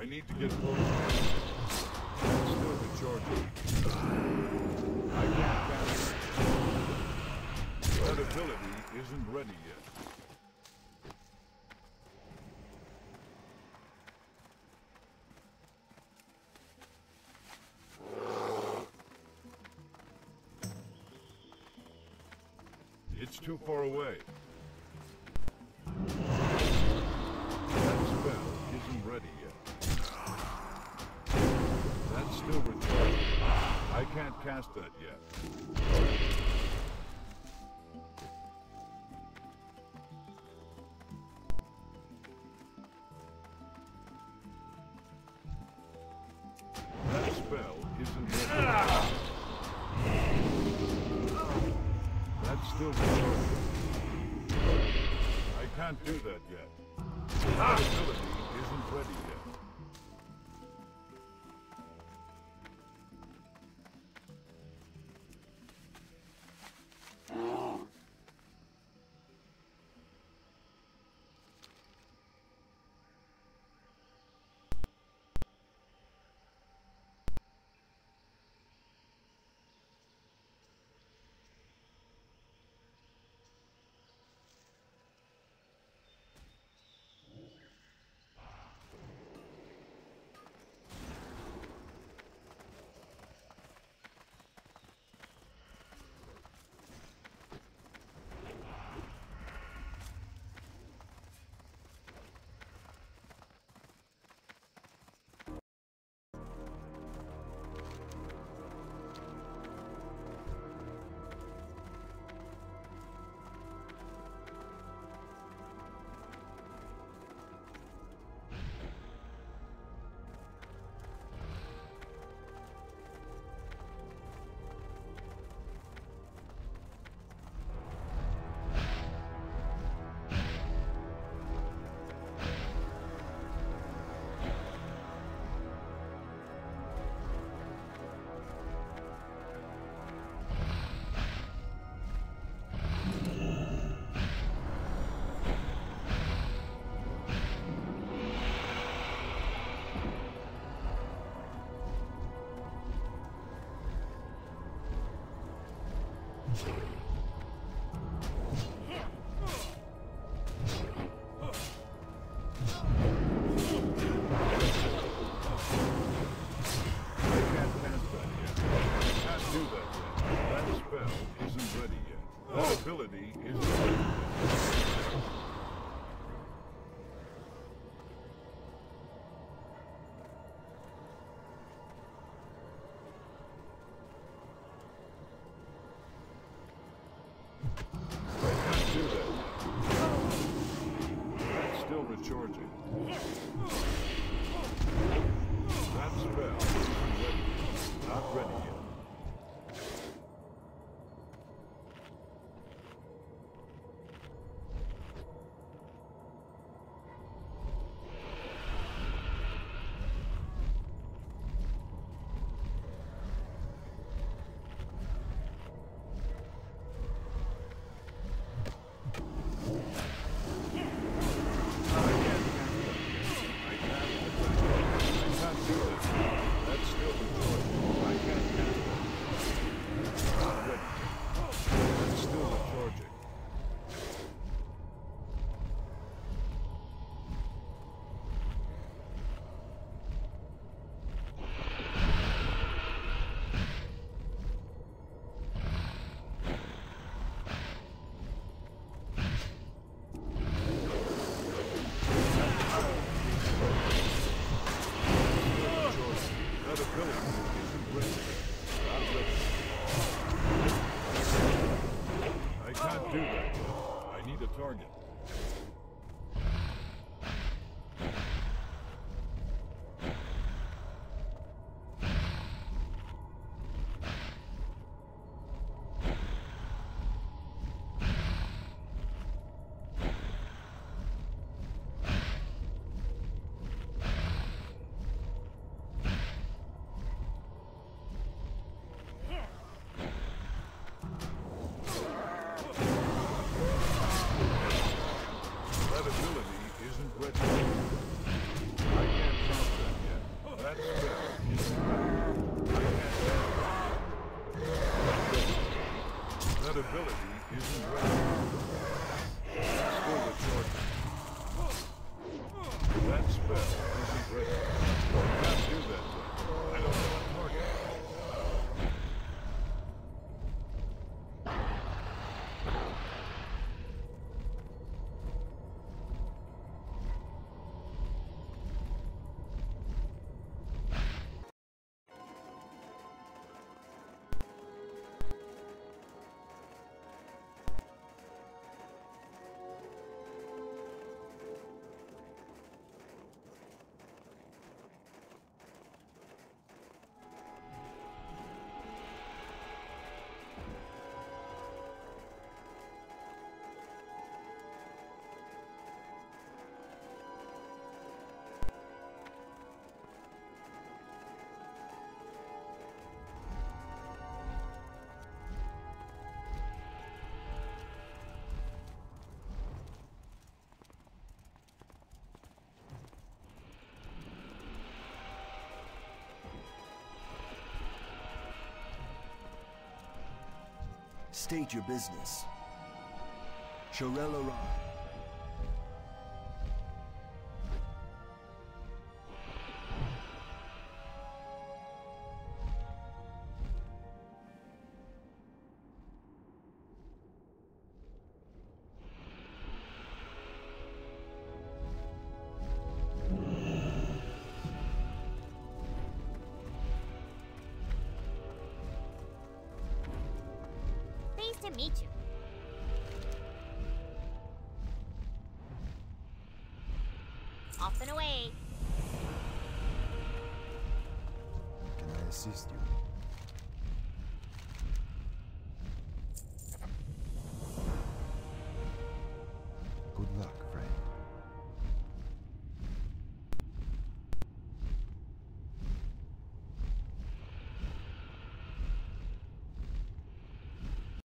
I need to get closer. I'm still recharging. I can't it. That ability isn't ready yet. It's too far away. That spell isn't ready yet. Still recharging. I can't cast that yet. That spell isn't ready. That's still recharging. I can't do that yet. That ability isn't ready yet. That ability isn't do that. I need a target. Isn't the charger. That spell isn't ready. Can't do that. I don't have a target. State your business. Shorel'aran. To meet you. Off and away. Can I assist you?